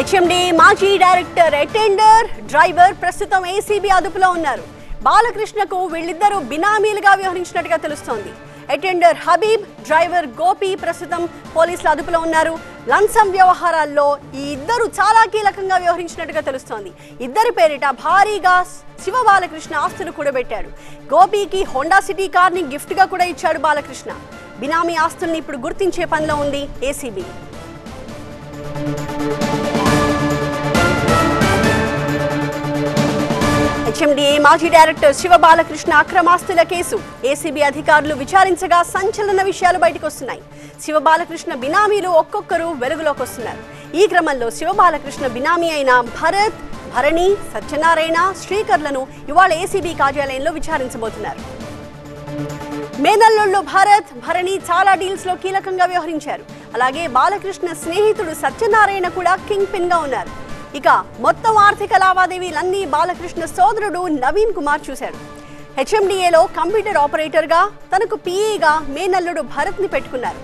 HMD మాజీ director attender driver ప్రస్తుతం ACB అదుపులో ఉన్నారు. బాలకృష్ణకు వీళ్ళిద్దరూ బినామీలుగా వ్యవహరించినట్టుగా తెలుస్తోంది. అటెండర్ హబీబ్ డ్రైవర్ గోపి ప్రస్తుతం పోలీసుల అదుపులో ఉన్నారు. లంచం వ్యవహారాల్లో ఈ ఇద్దరు చాలా కీలకంగా వ్యవహరించినట్టుగా తెలుస్తోంది. ఇద్దరి పేరిట భారీగా శివ బాలకృష్ణ ఆస్తులు కూడబెట్టాడు. గోపికి హోండా సిటీ కార్ని గిఫ్ట్గా కూడా ఇచ్చాడు బాలకృష్ణ. బినామీ ఆస్తుల్ని ఇప్పుడు గుర్తించే పనిలో ఉంది ఏసీబీ హెచ్ఎండిఏ మాజీ డైరెక్టర్ శివ బాలకృష్ణ అక్రమాస్తుల కేసు. ఏసీబీ అధికారులు విచారించగా సంచలన విషయాలు బయటకు వస్తున్నాయి శివ బాలకృష్ణ బినామీలు ఒక్కొక్కరు వెలుగులోకి వస్తున్నారు. ఈ క్రమంలో శివ బాలకృష్ణ బినామీ అయిన భరత్ భరణి సత్యనారాయణ శ్రీకర్లను ఇవాళ ఏసీబీ కార్యాలయంలో విచారించబోతున్నారు. మేనల్లుళ్ళు భారత్ భరణి చాలా డీల్స్లో కీలకంగా వ్యవహరించారు. అలాగే బాలకృష్ణ స్నేహితుడు సత్యనారాయణ కూడా కింగ్ పిన్గా ఉన్నారు. ఇక మొత్తం ఆర్థిక లావాదేవీలన్నీ బాలకృష్ణ సోదరుడు నవీన్ కుమార్ చూశాడు హెచ్ఎండిఏలో కంప్యూటర్ ఆపరేటర్గా తనకు పీఈగా మేనల్లుడు భరత్ని పెట్టుకున్నారు.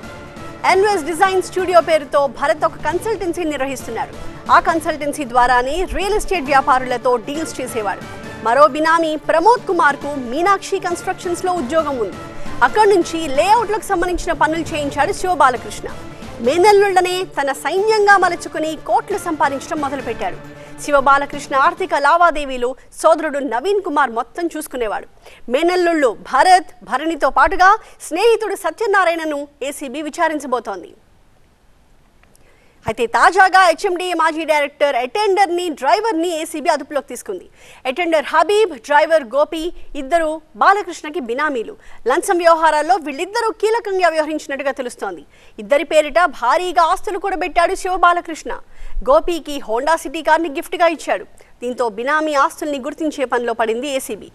ఎన్వెస్ డిజైన్ స్టూడియో పేరుతో భరత్ ఒక కన్సల్టెన్సీ నిర్వహిస్తున్నారు. ఆ కన్సల్టెన్సీ ద్వారానే రియల్ ఎస్టేట్ వ్యాపారులతో డీల్స్ చేసేవాడు మరో బినామీ ప్రమోద్ కుమార్కు మీనాక్షి కన్స్ట్రక్షన్స్లో ఉద్యోగం ఉంది. అక్కడి నుంచి లేఅవుట్లకు సంబంధించిన పనులు చేయించాడు శివ బాలకృష్ణ. మేనల్లుళ్ళనే తన సైన్యంగా మలుచుకుని కోట్లు సంపాదించడం మొదలుపెట్టాడు. శివ బాలకృష్ణ ఆర్థిక లావాదేవీలు సోదరుడు నవీన్ కుమార్ మొత్తం చూసుకునేవాడు. మేనల్లుళ్ళు భరత్ భరణితో పాటుగా స్నేహితుడు సత్యనారాయణను ఏసీబీ విచారించబోతోంది. అయితే తాజాగా హెచ్ఎండి మాజీ డైరెక్టర్ అటెండర్ని డ్రైవర్ని ఏసీబీ అదుపులోకి తీసుకుంది. అటెండర్ హబీబ్ డ్రైవర్ గోపి ఇద్దరు బాలకృష్ణకి బినామీలు. లంచం వ్యవహారాల్లో వీళ్ళిద్దరూ కీలకంగా వ్యవహరించినట్టుగా తెలుస్తోంది. ఇద్దరి పేరిట భారీగా ఆస్తులు కూడా పెట్టాడు శివ బాలకృష్ణ. గోపికి హోండా సిటీ కార్ని గిఫ్ట్గా ఇచ్చాడు. దీంతో బినామీ ఆస్తుల్ని గుర్తించే పనిలో పడింది ఏసీబీ.